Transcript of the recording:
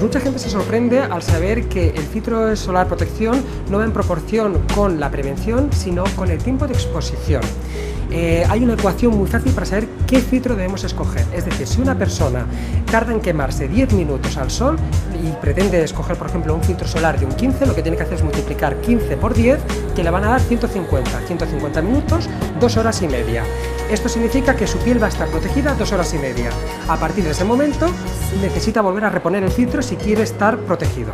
Mucha gente se sorprende al saber que el filtro solar protección no va en proporción con la prevención, sino con el tiempo de exposición. Eh, hay una ecuación muy fácil para saber qué filtro debemos escoger. Es decir, si una persona tarda en quemarse 10 minutos al sol y pretende escoger, por ejemplo, un filtro solar de un 15, lo que tiene que hacer es multiplicar 15 por 10, que le van a dar 150. 150 minutos, 2 horas y media. Esto significa que su piel va a estar protegida 2 horas y media. A partir de ese momento, necesita volver a reponer el filtro si quiere estar protegido.